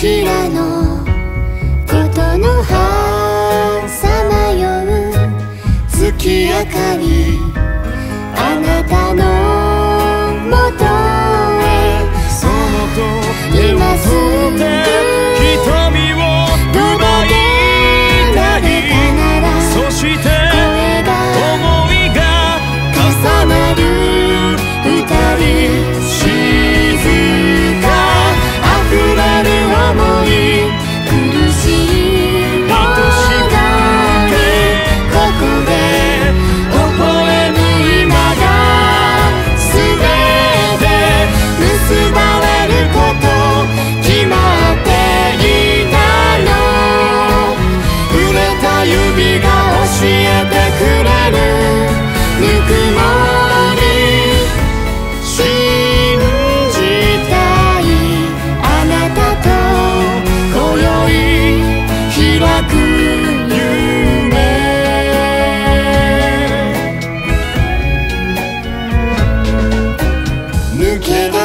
ひらのか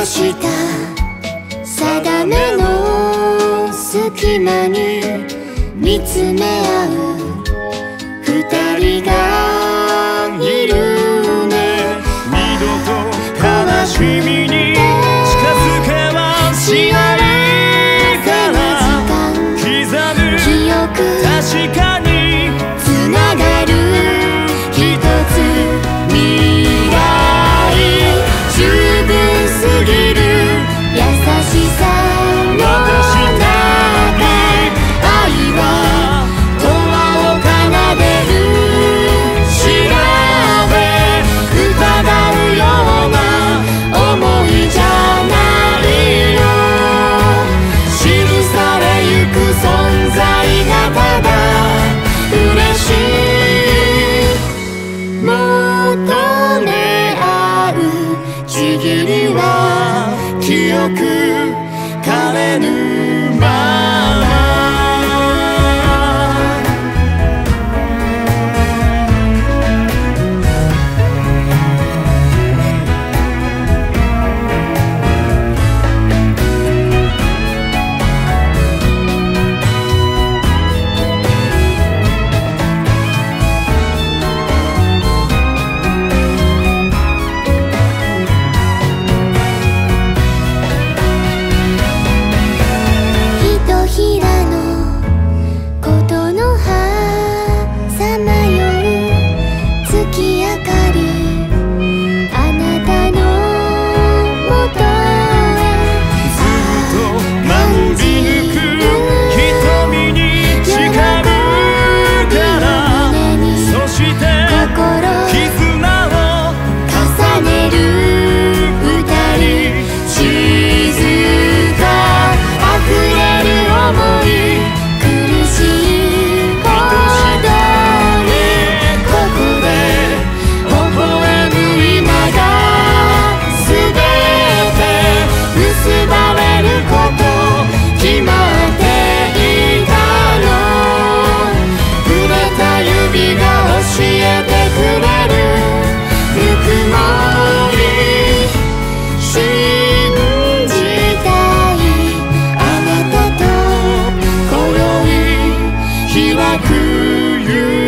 した定めの隙間に見つめ合う二人がは記憶枯れぬま you.